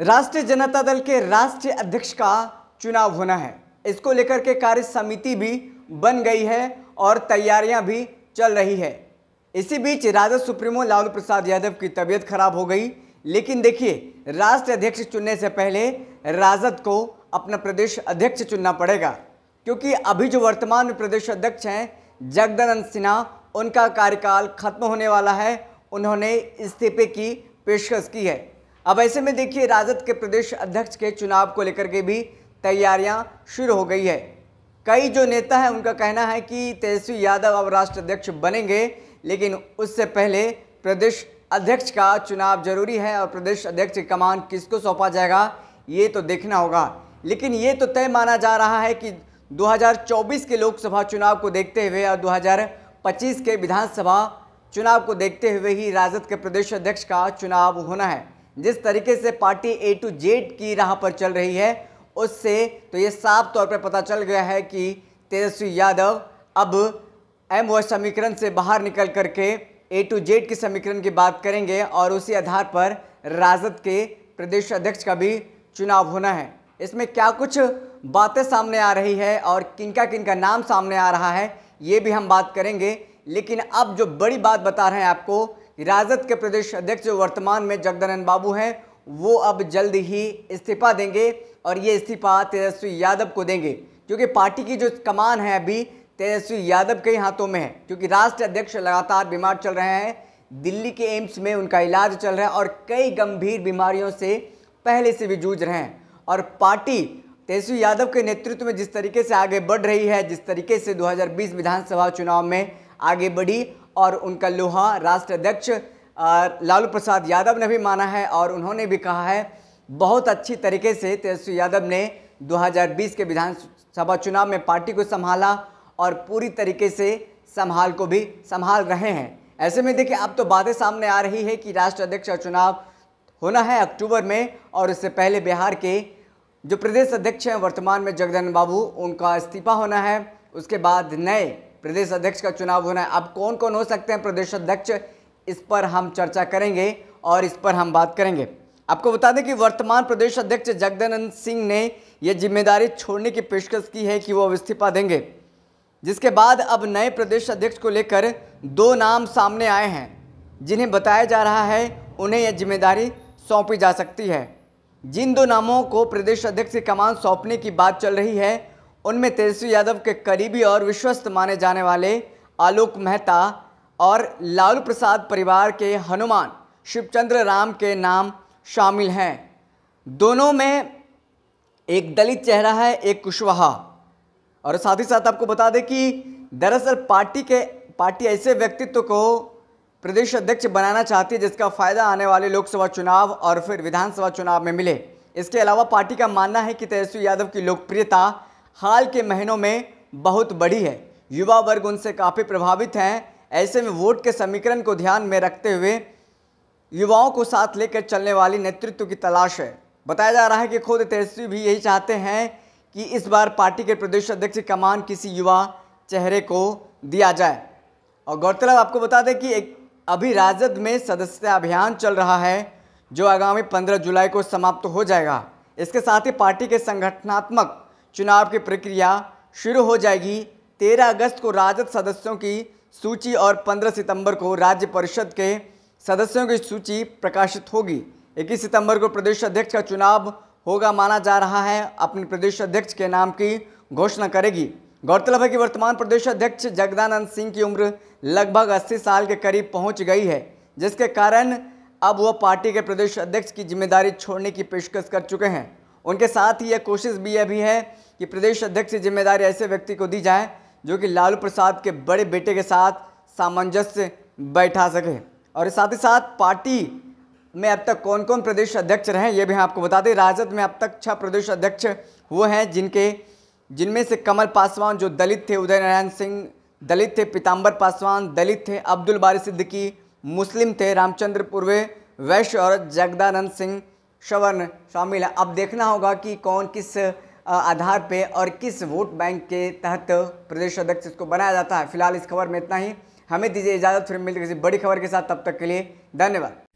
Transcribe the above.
राष्ट्रीय जनता दल के राष्ट्रीय अध्यक्ष का चुनाव होना है। इसको लेकर के कार्य समिति भी बन गई है और तैयारियाँ भी चल रही है। इसी बीच राजद सुप्रीमो लालू प्रसाद यादव की तबीयत खराब हो गई, लेकिन देखिए, राष्ट्रीय अध्यक्ष चुनने से पहले राजद को अपना प्रदेश अध्यक्ष चुनना पड़ेगा, क्योंकि अभी जो वर्तमान में प्रदेश अध्यक्ष हैं, जगदानंद सिन्हा, उनका कार्यकाल खत्म होने वाला है। उन्होंने इस्तीफे की पेशकश की है। अब ऐसे में देखिए, राजद के प्रदेश अध्यक्ष के चुनाव को लेकर के भी तैयारियाँ शुरू हो गई है। कई जो नेता हैं, उनका कहना है कि तेजस्वी यादव अब राष्ट्र अध्यक्ष बनेंगे, लेकिन उससे पहले प्रदेश अध्यक्ष का चुनाव ज़रूरी है और प्रदेश अध्यक्ष की कमान किसको सौंपा जाएगा, ये तो देखना होगा। लेकिन ये तो तय माना जा रहा है कि 2024 के लोकसभा चुनाव को देखते हुए और 2025 के विधानसभा चुनाव को देखते हुए ही राजद के प्रदेश अध्यक्ष का चुनाव होना है। जिस तरीके से पार्टी ए टू जेड की राह पर चल रही है, उससे तो ये साफ़ तौर पर पता चल गया है कि तेजस्वी यादव अब एम व समीकरण से बाहर निकल करके ए टू जेड के समीकरण की बात करेंगे और उसी आधार पर राजद के प्रदेश अध्यक्ष का भी चुनाव होना है। इसमें क्या कुछ बातें सामने आ रही है और किनका किनका नाम सामने आ रहा है, ये भी हम बात करेंगे। लेकिन अब जो बड़ी बात बता रहे हैं आपको राजद के प्रदेश अध्यक्ष जो वर्तमान में जगदानंद बाबू हैं, वो अब जल्द ही इस्तीफा देंगे और ये इस्तीफा तेजस्वी यादव को देंगे। क्योंकि पार्टी की जो कमान है अभी, तेजस्वी यादव के हाथों में है। क्योंकि राष्ट्रीय अध्यक्ष लगातार बीमार चल रहे हैं, दिल्ली के एम्स में उनका इलाज चल रहा है और कई गंभीर बीमारियों से पहले से भी जूझ रहे हैं। और पार्टी तेजस्वी यादव के नेतृत्व में जिस तरीके से आगे बढ़ रही है, जिस तरीके से 2020 विधानसभा चुनाव में आगे बढ़ी और उनका लोहा राष्ट्रीय अध्यक्ष लालू प्रसाद यादव ने भी माना है और उन्होंने भी कहा है। बहुत अच्छी तरीके से तेजस्वी यादव ने 2020 के विधानसभा चुनाव में पार्टी को संभाला और पूरी तरीके से संभाल को भी संभाल रहे हैं। ऐसे में देखिए, अब तो बातें सामने आ रही है कि राष्ट्र अध्यक्ष चुनाव होना है अक्टूबर में और इससे पहले बिहार के जो प्रदेश अध्यक्ष हैं, वर्तमान में जगदन बाबू, उनका इस्तीफा होना है। उसके बाद नए प्रदेश अध्यक्ष का चुनाव होना है। अब कौन कौन हो सकते हैं प्रदेश अध्यक्ष? इस पर हम चर्चा करेंगे और इस पर हम बात करेंगे। आपको बता दें कि वर्तमान प्रदेश अध्यक्ष जगदानंद सिंह ने यह ज़िम्मेदारी छोड़ने की पेशकश की है कि वो इस्तीफा देंगे। जिसके बाद अब नए प्रदेश अध्यक्ष को लेकर दो नाम सामने आए हैं। जिन्हें बताया जा रहा है, उन्हें यह ज़िम्मेदारी सौंपी जा सकती है। जिन दो नामों को प्रदेश अध्यक्ष की कमान सौंपने की बात चल रही है उनमें तेजस्वी यादव के करीबी और विश्वस्त माने जाने वाले आलोक मेहता और लालू प्रसाद परिवार के हनुमान शिवचंद्र राम के नाम शामिल हैं। दोनों में एक दलित चेहरा है, एक कुशवाहा। और साथ ही साथ आपको बता दें कि दरअसल पार्टी के, पार्टी ऐसे व्यक्तित्व को प्रदेश अध्यक्ष बनाना चाहती है जिसका फ़ायदा आने वाले लोकसभा चुनाव और फिर विधानसभा चुनाव में मिले। इसके अलावा पार्टी का मानना है कि तेजस्वी यादव की लोकप्रियता हाल के महीनों में बहुत बढ़ी है। युवा वर्ग उनसे काफ़ी प्रभावित हैं। ऐसे में वोट के समीकरण को ध्यान में रखते हुए युवाओं को साथ लेकर चलने वाली नेतृत्व की तलाश है। बताया जा रहा है कि खुद तेजस्वी भी यही चाहते हैं कि इस बार पार्टी के प्रदेश अध्यक्ष कमान किसी युवा चेहरे को दिया जाए। और गौरतलब आपको बता दें कि एक अभी राजद में सदस्यता अभियान चल रहा है, जो आगामी 15 जुलाई को समाप्त हो जाएगा। इसके साथ ही पार्टी के संगठनात्मक चुनाव की प्रक्रिया शुरू हो जाएगी। 13 अगस्त को राजद सदस्यों की सूची और 15 सितंबर को राज्य परिषद के सदस्यों की सूची प्रकाशित होगी। इक्कीस सितंबर को प्रदेश अध्यक्ष का चुनाव होगा माना जा रहा है। अपने प्रदेश अध्यक्ष के नाम की घोषणा करेगी। गौरतलब है कि वर्तमान प्रदेश अध्यक्ष जगदानंद सिंह की उम्र लगभग 80 साल के करीब पहुँच गई है, जिसके कारण अब वह पार्टी के प्रदेश अध्यक्ष की ज़िम्मेदारी छोड़ने की पेशकश कर चुके हैं। उनके साथ ही यह कोशिश भी यह भी है कि प्रदेश अध्यक्ष की ज़िम्मेदारी ऐसे व्यक्ति को दी जाए जो कि लालू प्रसाद के बड़े बेटे के साथ सामंजस्य बैठा सके। और साथ ही साथ पार्टी में अब तक कौन कौन प्रदेश अध्यक्ष रहे ये भी हम आपको बता दें। राजद में अब तक छह प्रदेश अध्यक्ष वो हैं, जिनके, जिनमें से कमल पासवान जो दलित थे, उदय नारायण सिंह दलित थे पीताम्बर पासवान दलित थे, अब्दुल बारी सिद्दीकी मुस्लिम थे, रामचंद्र पूर्वे, वैश्य और जगदानंद सिंह शवर्ण शामिल है। अब देखना होगा कि कौन किस आधार पे और किस वोट बैंक के तहत प्रदेश अध्यक्ष इसको बनाया जाता है। फ़िलहाल इस खबर में इतना ही। हमें दीजिए इजाज़त, फिर मिलते किसी बड़ी खबर के साथ। तब तक के लिए धन्यवाद।